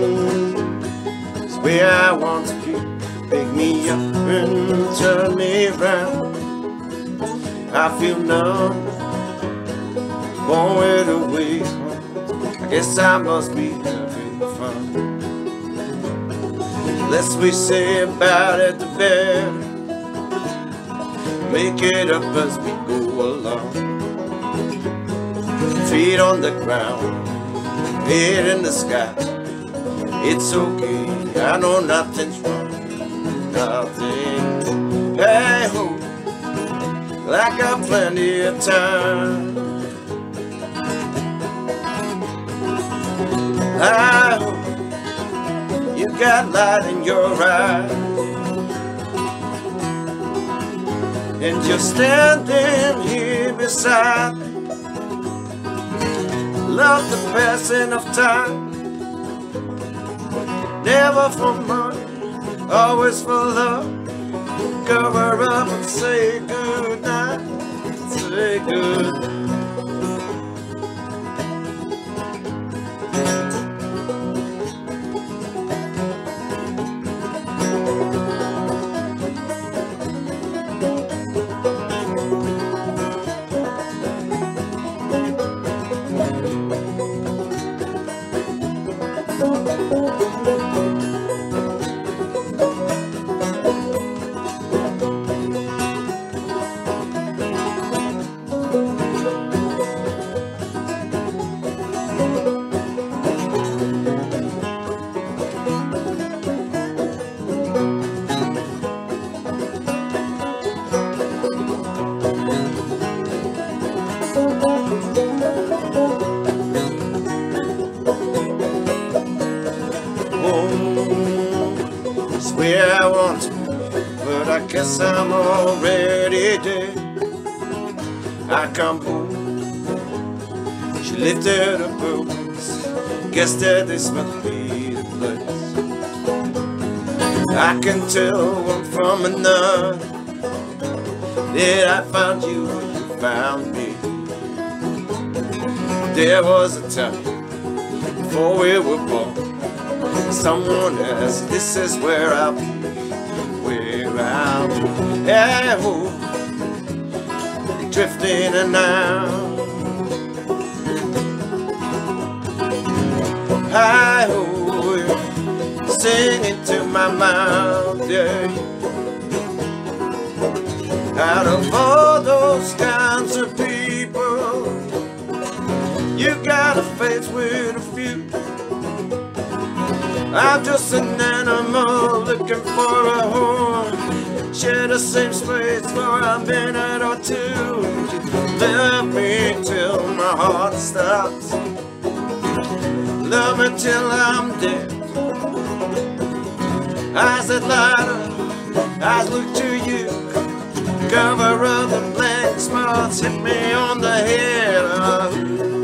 Is where I want to be. Pick me up and turn me around. I feel numb, going away. I guess I must be having fun. Less we say about it, the better. Make it up as we go along. Feet on the ground, head in the sky. It's okay, I know nothing's wrong. Nothing. Hey ho, I got plenty of time. I hope you got light in your eyes. And you're standing here beside me. Love the passing of time. Never for money, always for love. Cover up and say good night. Say good night. home I want but I guess I'm already dead. I come home, she lifted her boots, guess that this must be the place. I can tell one from another that I found you, you found me. There was a time before we were born. Someone asked, this is where I'll be, where I'll be. Oh, drifting and out. Hi, oh, singing to my mouth, yeah. Out of all those kinds of people, you got a face with a few. I'm just an animal looking for a home. Share the same space for a minute or two. Love me till my heart stops. Love me till I'm dead. Eyes that light up, eyes look to you. Cover up the blank spots, hit me on the head.